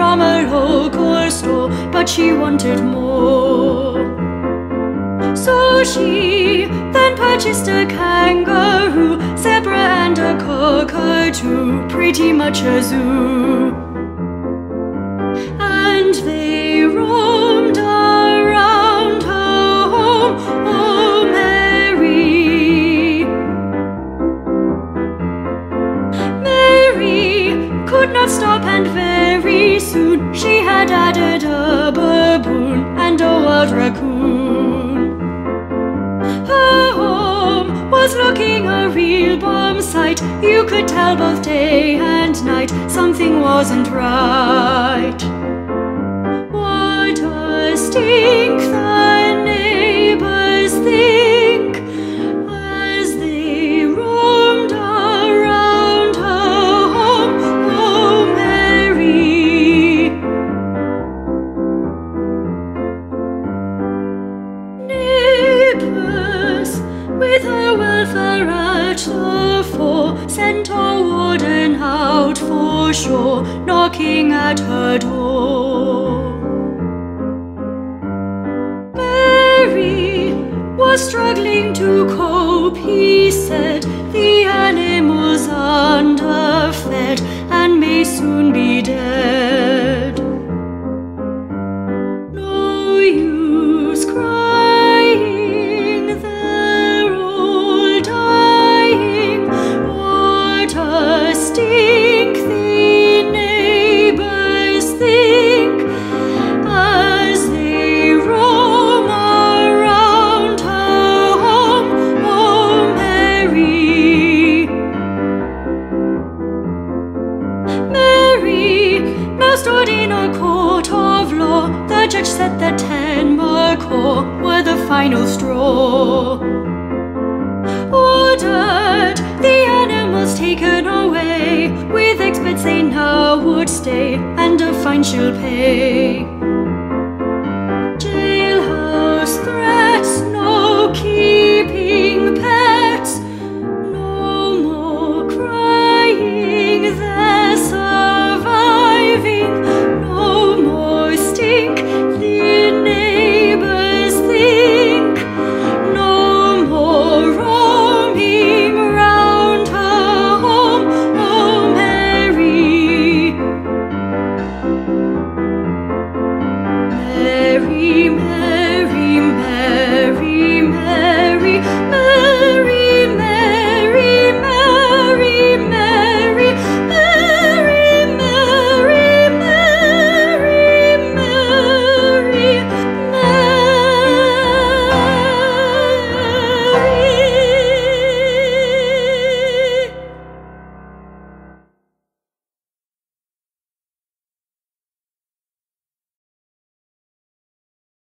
from a local store, but she wanted more. So she then purchased a kangaroo, zebra, and a cockatoo, pretty much a zoo. Could not stop, and very soon she had added a baboon and a wild raccoon. Her home was looking a real bomb site. You could tell both day and night something wasn't right. With her welfare at the fore, sent a warden out for sure, knocking at her door. Mary was struggling to cope, he said. The animals stood in a court of law. The judge said that ten macaw were the final straw. Ordered the animals taken away. With experts they now would stay, and a fine she'll pay. Mary.